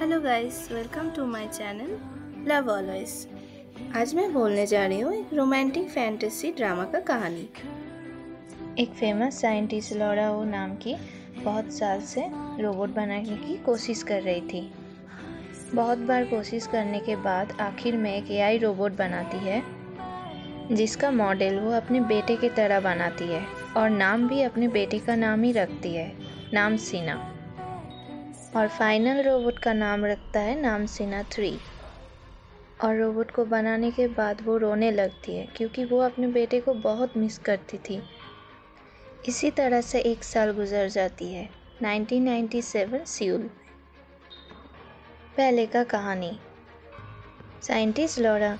Hello guys welcome to my channel love always आज मैं बोलने जा रही हूँ एक रोमांटिक फैंटेसी ड्रामा का कहानी। एक फ़ेमस साइंटिस्ट लॉरा वो नाम की बहुत साल से रोबोट बनाने की कोशिश कर रही थी। बहुत बार कोशिश करने के बाद आखिर में एक एआई रोबोट बनाती है, जिसका मॉडल वो अपने बेटे की तरह बनाती है और नाम भी अपने बेटे का नाम ही रखती है, नाम सीना। और फाइनल रोबोट का नाम रखता है नाम सीना थ्री। और रोबोट को बनाने के बाद वो रोने लगती है, क्योंकि वो अपने बेटे को बहुत मिस करती थी। इसी तरह से एक साल गुजर जाती है 1997 सियूल। पहले का कहानी। साइंटिस्ट लॉरा,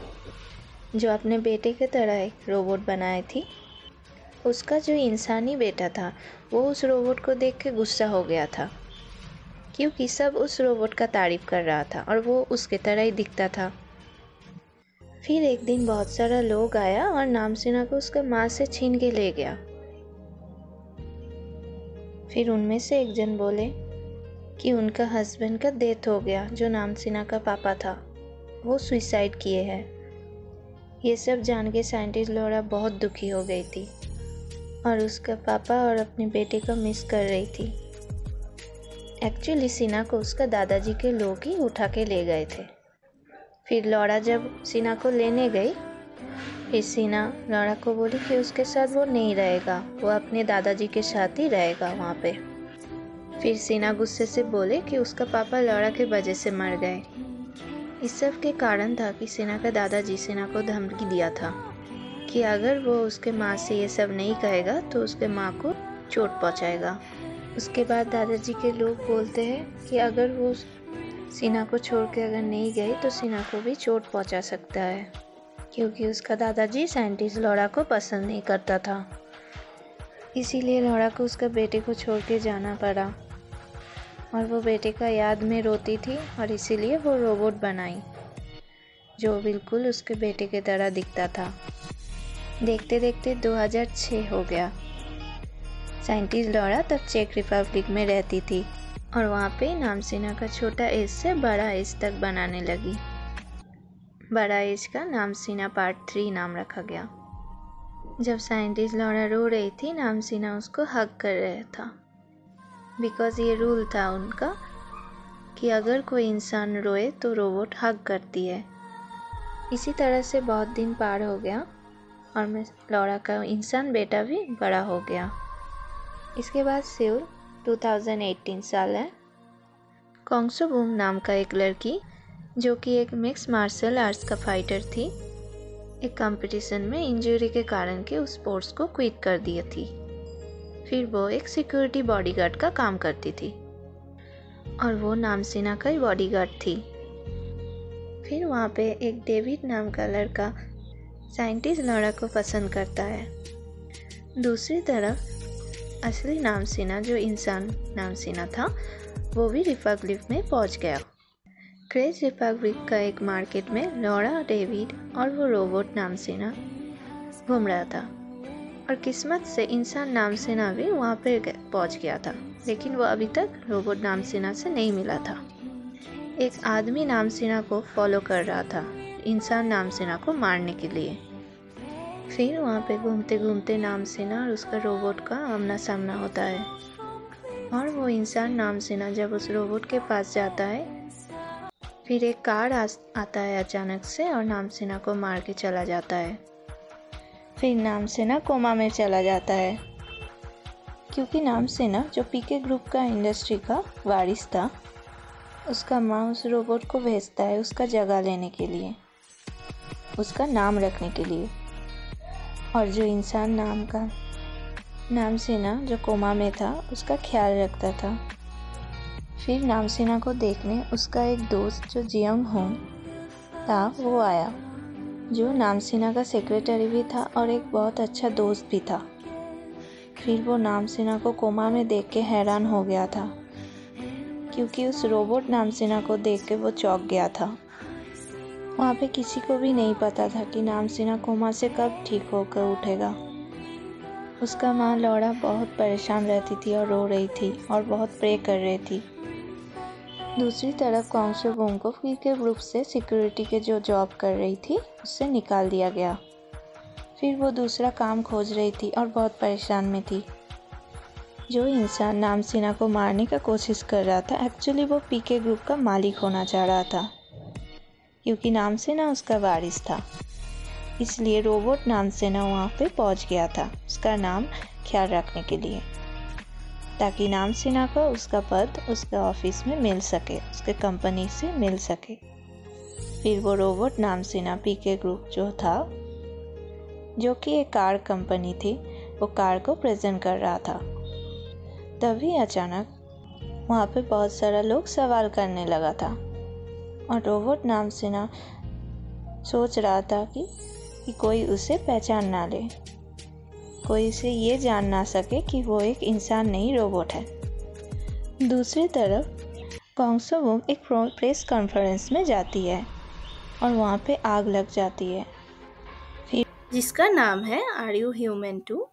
जो अपने बेटे की तरह एक रोबोट बनाई थी, उसका जो इंसानी बेटा था, वो उस रोबोट को देख के गुस्सा हो गया था। क्योंकि सब उस रोबोट का तारीफ़ कर रहा था और वो उसके तरह ही दिखता था। फिर एक दिन बहुत सारा लोग आया और नामसिना को उसका माँ से छीन के ले गया। फिर उनमें से एक जन बोले कि उनका हस्बैंड का डेथ हो गया, जो नामसिना का पापा था। वो सुइसाइड किए हैं। ये सब जान के साइंटिस्ट लोरा बहुत दुखी हो गई थी और उसका पापा और अपने बेटे को मिस कर रही थी। एक्चुअली सीना को उसका दादाजी के लोग ही उठा के ले गए थे। फिर लौड़ा जब सीना को लेने गई, फिर सीना लौड़ा को बोली कि उसके साथ वो नहीं रहेगा, वो अपने दादाजी के साथ ही रहेगा वहाँ पे। फिर सीना गुस्से से बोले कि उसका पापा लौड़ा के वजह से मर गए। इस सब के कारण था कि सीना का दादाजी सीना को धमकी दिया था कि अगर वो उसके माँ से ये सब नहीं कहेगा तो उसके माँ को चोट पहुँचाएगा। उसके बाद दादाजी के लोग बोलते हैं कि अगर वो सीना को छोड़ के अगर नहीं गई तो सीना को भी चोट पहुँचा सकता है, क्योंकि उसका दादाजी साइंटिस्ट लौड़ा को पसंद नहीं करता था। इसीलिए लौड़ा को उसका बेटे को छोड़ के जाना पड़ा और वो बेटे का याद में रोती थी और इसीलिए वो रोबोट बनाई, जो बिल्कुल उसके बेटे की तरह दिखता था। देखते देखते 2006 हो गया। साइंटिस्ट लॉरा तब चेक रिपब्लिक में रहती थी और वहाँ पे नामसीना का छोटा एज से बड़ा एज तक बनाने लगी। बड़ा एज का नामसीना पार्ट थ्री नाम रखा गया। जब साइंटिस्ट लॉरा रो रही थी, नामसीना उसको हक कर रहा था। बिकॉज़ ये रूल था उनका कि अगर कोई इंसान रोए तो रोबोट हक करती है। इसी तरह से बहुत दिन पार हो गया और मैं लौड़ा का इंसान बेटा भी बड़ा हो गया। इसके बाद सिउल 2018 साल है। कॉन्गसो बूम नाम का एक लड़की, जो कि एक मिक्स मार्शल आर्ट्स का फाइटर थी, एक कंपटीशन में इंजरी के कारण के उस स्पोर्ट्स को क्विट कर दिया थी। फिर वो एक सिक्योरिटी बॉडीगार्ड का काम करती थी। और वो नामसीना का ही बॉडीगार्ड थी। फिर वहाँ पे एक डेविड नाम का लड़का साइंटिस्ट लड़ा को पसंद करता है। दूसरी तरफ़ असली नाम सीना जो इंसान नाम सीना था, वो भी रिपब्लिक में पहुँच गया। क्रेज रिपब्लिक का एक मार्केट में लॉरा डेविड और वो रोबोट नाम सेना घूम रहा था। और किस्मत से इंसान नाम सेना भी वहाँ पर पहुँच गया था, लेकिन वो अभी तक रोबोट नाम सेना से नहीं मिला था। एक आदमी नाम सेना को फॉलो कर रहा था, इंसान नाम सेना को मारने के लिए। फिर वहाँ पे घूमते घूमते नाम सेना और उसका रोबोट का आमना सामना होता है। और वो इंसान नाम सेना जब उस रोबोट के पास जाता है, फिर एक कार आता है अचानक से और नाम सेना को मार के चला जाता है। फिर नाम सेना कोमा में चला जाता है। क्योंकि नाम सेना जो पीके ग्रुप का इंडस्ट्री का वारिस था, उसका माँ उस रोबोट को भेजता है उसका जगह लेने के लिए, उसका नाम रखने के लिए। और जो इंसान नाम का, नाम सेना जो कोमा में था, उसका ख्याल रखता था। फिर नाम सेना को देखने उसका एक दोस्त जो जियंग होंग था, वो आया, जो नाम सेना का सेक्रेटरी भी था और एक बहुत अच्छा दोस्त भी था। फिर वो नाम सेना को कोमा में देख के हैरान हो गया था, क्योंकि उस रोबोट नाम सेना को देख के वो चौंक गया था। वहाँ पे किसी को भी नहीं पता था कि नाम सिन्हा कोमा से कब ठीक होकर उठेगा। उसका माँ लौड़ा बहुत परेशान रहती थी और रो रही थी और बहुत प्रे कर रही थी। दूसरी तरफ़ कौंसो बूम को फ़ी के ग्रुप से सिक्योरिटी के जो जॉब कर रही थी, उससे निकाल दिया गया। फिर वो दूसरा काम खोज रही थी और बहुत परेशान में थी। जो इंसान नाम सिन्हा को मारने का कोशिश कर रहा था एक्चुअली वो पीके ग्रुप का मालिक होना चाह रहा था। क्योंकि नाम सिन्हा उसका वारिस था। इसलिए रोबोट नाम सिन्हा वहाँ पे पहुँच गया था, उसका नाम ख्याल रखने के लिए। ताकि नाम सिन्हा को उसका पद उसके ऑफ़िस में मिल सके, उसके कंपनी से मिल सके। फिर वो रोबोट नाम पी के ग्रुप जो था, जो कि एक कार कंपनी थी, वो कार को प्रेजेंट कर रहा था। तभी अचानक वहाँ पे बहुत सारा लोग सवाल करने लगा था। और रोबोट नाम सिन्हा सोच रहा था कि, कि कोई उसे पहचान ना ले। कोई इसे ये जान ना सके कि वो एक इंसान नहीं रोबोट है। दूसरी तरफ़ कॉन्सोवुम एक प्रेस कॉन्फ्रेंस में जाती है और वहाँ पे आग लग जाती है। जिसका नाम है आर यू ह्यूमन टू